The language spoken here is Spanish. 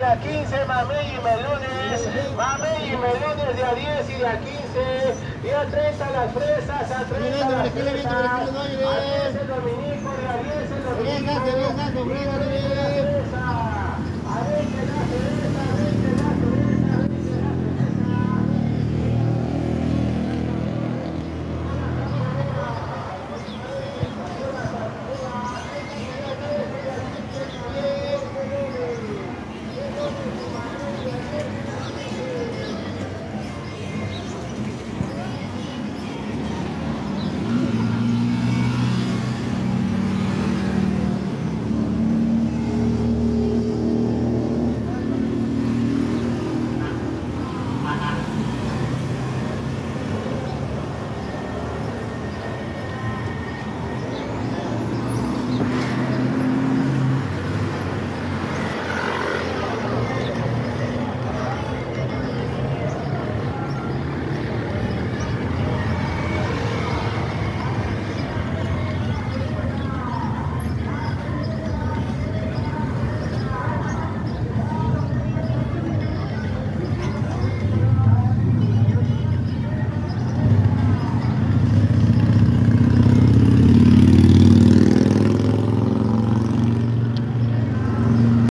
a 15, Mamey y Melones, Mamey y Melones de a 10 y de a 15, y a 30 las fresas, a 30 las fresas, a 10 el Dominico, de a 10 el Dominico,